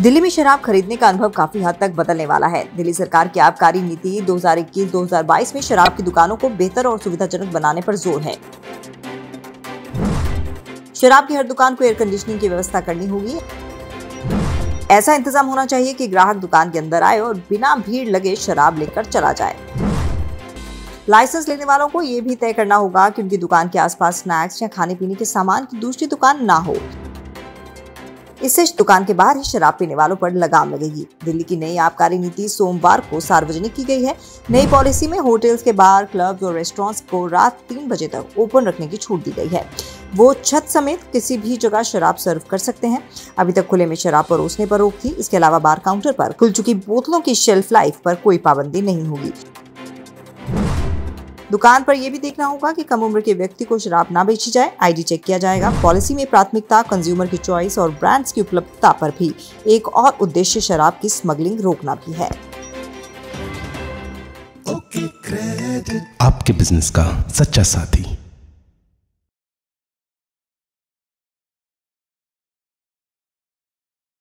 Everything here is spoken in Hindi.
दिल्ली में शराब खरीदने का अनुभव काफ़ी हद तक बदलने वाला है। दिल्ली सरकार की आबकारी नीति 2021-2022 में शराब की दुकानों को बेहतर और सुविधाजनक बनाने पर ज़ोर है। शराब की हर दुकान को एयर कंडीशनिंग की व्यवस्था करनी होगी। ऐसा इंतज़ाम होना चाहिए कि ग्राहक दुकान के अंदर आए और बिना भीड़ लगे शराब लेकर चला जाए। लाइसेंस लेने वालों को ये भी तय करना होगा कि उनकी दुकान के आसपास स्नैक्स या खाने पीने के सामान की दूसरी दुकान ना हो। इससे दुकान के बाहर ही शराब पीने वालों पर लगाम लगेगी। दिल्ली की नई आबकारी नीति सोमवार को सार्वजनिक की गई है। नई पॉलिसी में होटल्स के बार, क्लब्स और रेस्टोरेंट्स को रात तीन बजे तक ओपन रखने की छूट दी गई है। वो छत समेत किसी भी जगह शराब सर्व कर सकते हैं। अभी तक खुले में शराब परोसने पर रोक थी। इसके अलावा बार काउंटर पर खुल चुकी बोतलों की शेल्फ लाइफ पर कोई पाबंदी नहीं होगी। दुकान पर यह भी देखना होगा कि कम उम्र के व्यक्ति को शराब ना बेची जाए। आईडी चेक किया जाएगा। पॉलिसी में प्राथमिकता कंज्यूमर की चॉइस और ब्रांड्स की उपलब्धता पर भी। एक और उद्देश्य शराब की स्मगलिंग रोकना भी है। आपके बिज़नेस का सच्चा साथी।